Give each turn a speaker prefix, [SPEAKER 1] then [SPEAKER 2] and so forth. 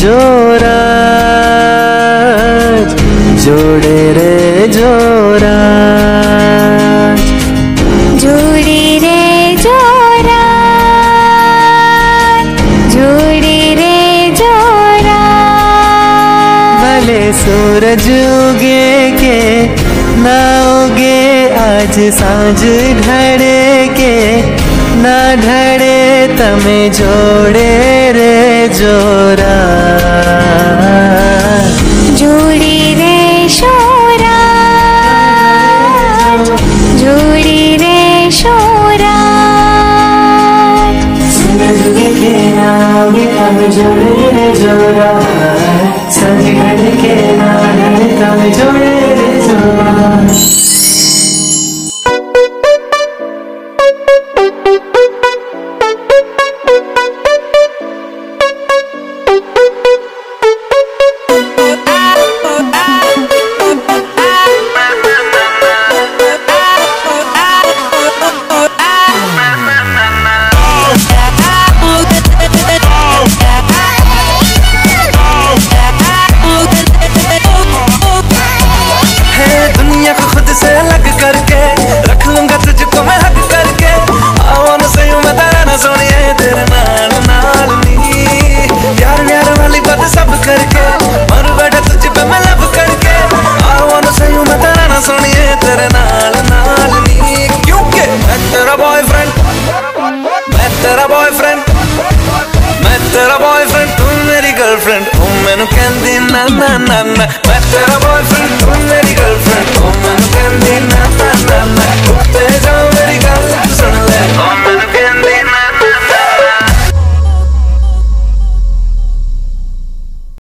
[SPEAKER 1] जोरा जोड़े रे जोरा।
[SPEAKER 2] जोड़ी रे जोरा जोड़ी रे जोरा।
[SPEAKER 1] भले सूरज उगे के ना उगे आज साँझ ढड़े के ना ढड़े तमे जोड़े रे जोरा
[SPEAKER 2] जोड़ी रे शोरा जोड़ी रे शोरा
[SPEAKER 1] सूरज उगे दुनिया को खुद से अलग करके रख लूँगा तुझको मैं हक करके। आओ न सही मैं तेरा ना सोनिए, तेरे नाल नाल प्यार प्यार वाली बात सब करके, मर बैठा तुझ पे मैं लब करके। आओ न सही मैं तेरा ना सोनिए, तेरे नाल नाल क्योंकि मैं तेरा बॉयफ्रेंड मैं तेरा बॉयफ्रेंड मैं तेरा बॉयफ्रेंड तू मेरी गर्लफ्रेंड तू मैनू कहंदी, ना ना ना ना, मैं तेरा